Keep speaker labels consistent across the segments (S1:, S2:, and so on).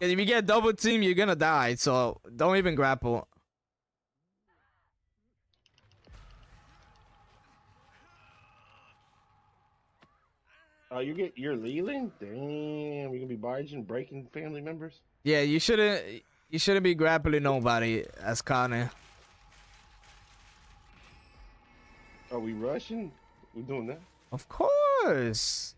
S1: If you get double team, you're gonna die. So don't even grapple.
S2: Oh, you get you're leaving? Damn, we gonna be barging, breaking family members.
S1: Yeah, you shouldn't. You shouldn't be grappling nobody as Connie.
S2: Are we rushing? We doing that?
S1: Of course.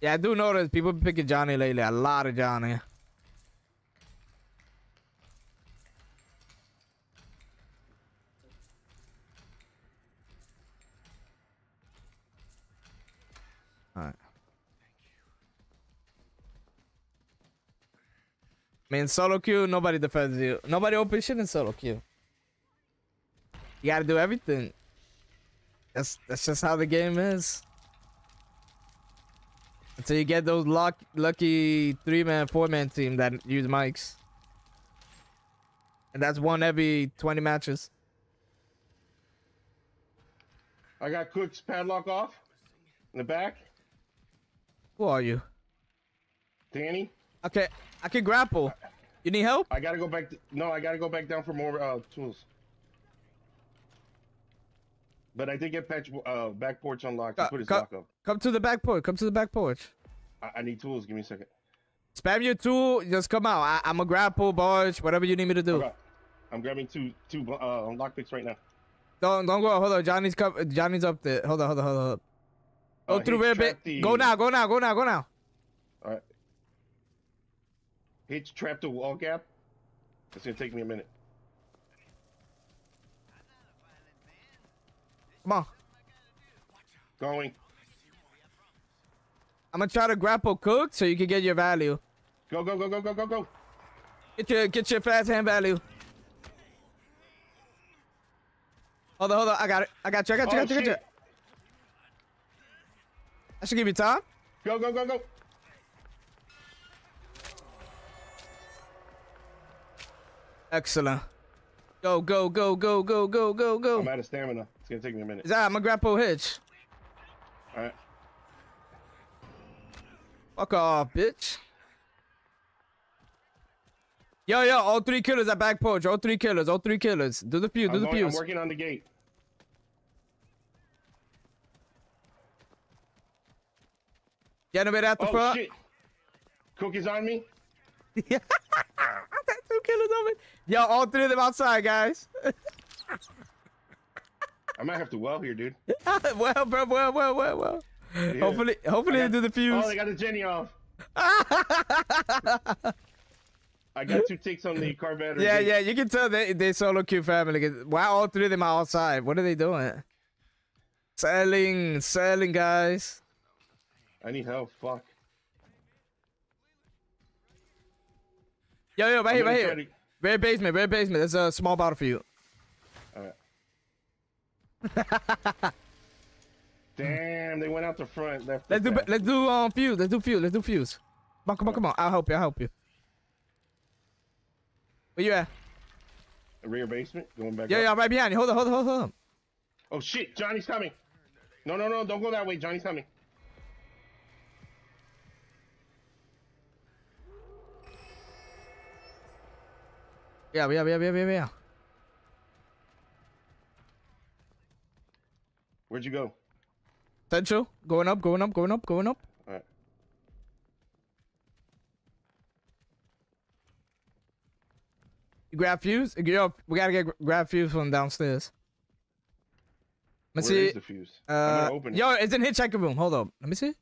S1: Yeah, I do notice people picking Johnny lately. A lot of Johnny. Alright. I mean, solo queue, nobody defends you. Nobody opens shit in solo queue. You gotta do everything. That's that's just how the game is. Until you get those luck, lucky three man, four man team that use mics. And that's one every 20 matches.
S2: I got Cook's padlock off in the back.
S1: Who are you?
S2: Danny,
S1: Okay, I can grapple. You need help?
S2: I gotta go back. To, no, I gotta go back down for more uh, tools. But I did get patch, uh, back porch unlocked.
S1: Co-
S2: Put his
S1: co-
S2: lock up.
S1: Come to the back porch. Come to the back porch.
S2: I, I need tools. Give me a second.
S1: Spam your tool. Just come out. I, I'm a grapple, barge, whatever you need me to do.
S2: Okay. I'm grabbing two two uh, lockpicks right now.
S1: Don't don't go. Hold on. Johnny's come. Johnny's up there. Hold on. Hold on. Hold on. Go
S2: Uh,
S1: through rear bit.
S2: the-
S1: Go now. Go now. Go now. Go now.
S2: All right. Hitch trapped the wall gap. It's gonna take me a minute.
S1: Come on.
S2: Going.
S1: I'm gonna try to grapple Cook so you can get your value.
S2: Go go go go go go go.
S1: Get your get your fast hand value. Hold on. Hold on. I got it. I got you. I got you. I
S2: Oh,
S1: got you. I got you. I should give you time.
S2: Go go go go.
S1: Excellent. Go go go go go go go go.
S2: I'm out of stamina. It's gonna take me a minute.
S1: I'm gonna grapple Hitch.
S2: All right.
S1: Fuck off, bitch. Yo, yo, all three killers at back porch. All three killers. All three killers. Do the pew, Do
S2: I'm,
S1: the
S2: pew. I'm working on the gate.
S1: Generator at the
S2: Oh
S1: front.
S2: shit. Cook is on me.
S1: Yeah. I got two killers on me. Yo, all three of them outside, guys.
S2: I might have to well here, dude.
S1: well, bro, well, well, well, well.
S2: Yeah.
S1: Hopefully, hopefully
S2: I
S1: they do the fuse.
S2: Oh, they got the Jenny off. I got two ticks on the Corvette.
S1: yeah, yeah, you can tell they they solo queue family. Why all three of them are outside? What are they doing? Selling, selling, guys.
S2: I need help. Fuck.
S1: Yo, yo, right
S2: I'm
S1: here, right here. Red basement, red basement. There's a small bottle for you.
S2: To- All right. Damn, they went out the front. Left. the
S1: Let's do,
S2: back.
S1: let's do um fuse. Let's do fuse. Let's do fuse. Come on, come on, come on. I'll help you. I'll help you. Where you at?
S2: rear basement. Going back.
S1: Yeah,
S2: up.
S1: yeah, right behind you. Hold on, hold on, hold on. Hold on.
S2: Oh shit, Johnny's coming. No, no, no, don't go that way. Johnny's coming.
S1: Yeah, yeah, yeah, yeah, yeah, yeah.
S2: Where'd you go?
S1: Central. Going up, going up, going up, going up.
S2: All right.
S1: You grab fuse. Yo, we gotta get grab fuse from downstairs. Let's
S2: Where
S1: see.
S2: is the fuse?
S1: Uh,
S2: it.
S1: yo, it's in hitchhiker room. Hold up. Let me see.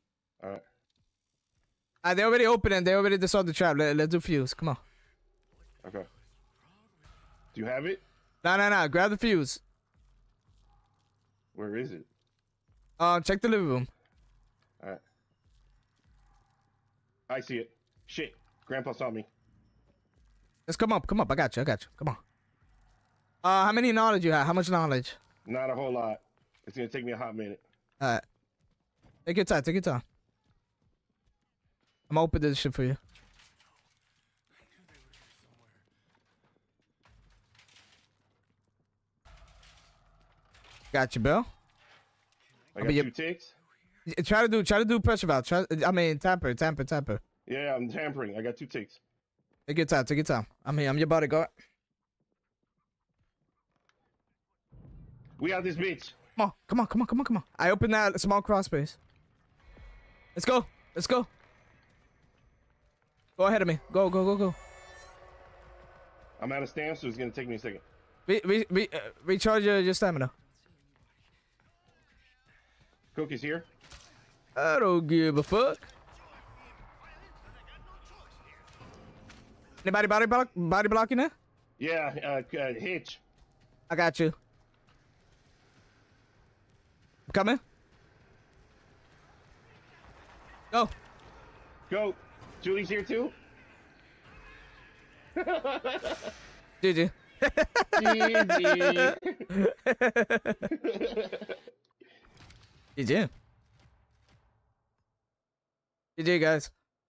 S2: All right.
S1: Uh, they already opened it. They already dissolved the trap. Let, let's do fuse. Come on.
S2: Okay. Do you have it?
S1: No, no, no. Grab the fuse.
S2: Where is it?
S1: Uh, check the living room.
S2: All right. I see it. Shit. Grandpa saw me.
S1: Let's come up. Come up. I got you. I got you. Come on. Uh, how many knowledge you have? How much knowledge?
S2: Not a whole lot. It's gonna take me a hot minute.
S1: All right. Take your time. Take your time. I'm gonna open this shit for you. Got you, Bill.
S2: I got two ticks.
S1: Y- Try to do try to do pressure valve. Try I mean tamper, tamper, tamper.
S2: Yeah, I'm tampering. I got two ticks.
S1: Take your time, take your time. I'm here. I'm your bodyguard.
S2: We got this bitch.
S1: Come on, come on, come on, come on, come on. I opened that small cross space. Let's go. Let's go. Go ahead of me. Go, go, go, go.
S2: I'm out of stamina, so it's gonna take me a second.
S1: Re, re, re, uh, recharge your, your stamina.
S2: Cookie's here.
S1: I don't give a fuck. Anybody body block body blocking there?
S2: Yeah, uh, uh, Hitch.
S1: I got you. Coming. Go.
S2: Go. Julie's here too.
S1: GG.
S2: Easy.
S1: GG. GG, guys.